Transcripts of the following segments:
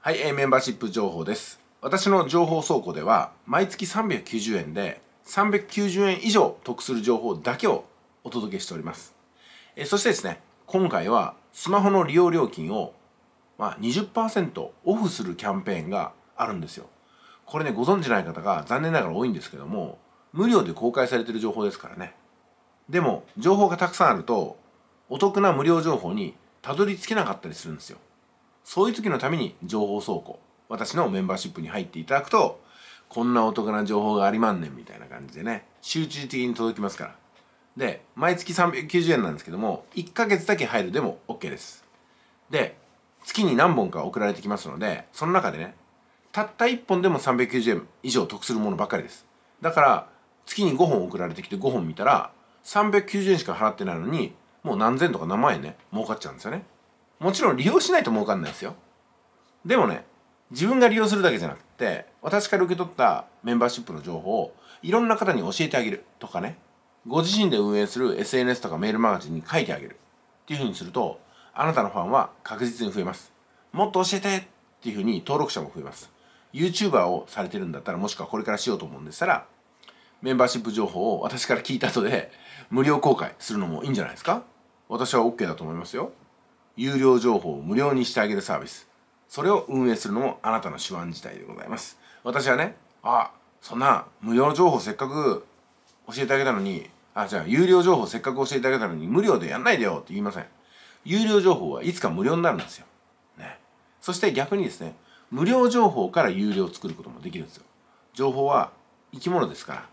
はい、えー、メンバーシップ情報です。私の情報倉庫では、毎月390円で、390円以上得する情報だけをお届けしております。えー、そしてですね、今回はスマホの利用料金を、まあ20%オフするキャンペーンがあるんですよ。これね、ご存知ない方が残念ながら多いんですけども、無料で公開されている情報ですからね。でも、情報がたくさんあると、お得な無料情報にたどり着けなかったりするんですよ。そういう時のために情報倉庫、私のメンバーシップに入っていただくと、こんなお得な情報がありまんねんみたいな感じでね、集中的に届きますから。で、毎月390円なんですけども、1ヶ月だけ入るでも OK です。で、月に何本か送られてきますので、その中でね、たった1本でも390円以上得するものばかりです。だから、月に5本送られてきて5本見たら、390円しか払ってないのに、もう何千とか何万円ね、儲かっちゃうんですよね。もちろん利用しないと儲かんないですよ。でもね、自分が利用するだけじゃなくて、私から受け取ったメンバーシップの情報をいろんな方に教えてあげるとかね、ご自身で運営する SNS とかメールマガジンに書いてあげるっていうふうにすると、あなたのファンは確実に増えます。もっと教えてっていうふうに登録者も増えます。YouTuber をされてるんだったら、もしくはこれからしようと思うんでしたら、メンバーシップ情報を私から聞いた後で無料公開するのもいいんじゃないですか私は OK だと思いますよ。有料情報を無料にしてあげるサービス。それを運営するのもあなたの手腕自体でございます。私はね、あ、そんな無料情報せっかく教えてあげたのに、あ、じゃあ有料情報せっかく教えてあげたのに無料でやんないでよって言いません。有料情報はいつか無料になるんですよ。ね。そして逆にですね、無料情報から有料を作ることもできるんですよ。情報は生き物ですから、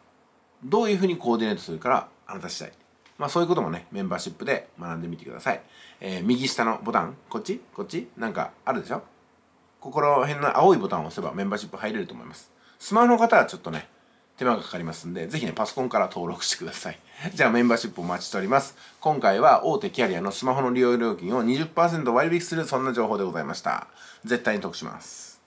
どういうふうにコーディネートするからあなた次第。まあそういうこともね、メンバーシップで学んでみてください。えー、右下のボタン、こっち？こっち？なんかあるでしょ？ここら辺の青いボタンを押せばメンバーシップ入れると思います。スマホの方はちょっとね、手間がかかりますんで、ぜひね、パソコンから登録してください。じゃあメンバーシップお待ちしております。今回は大手キャリアのスマホの利用料金を20%割引するそんな情報でございました。絶対に得します。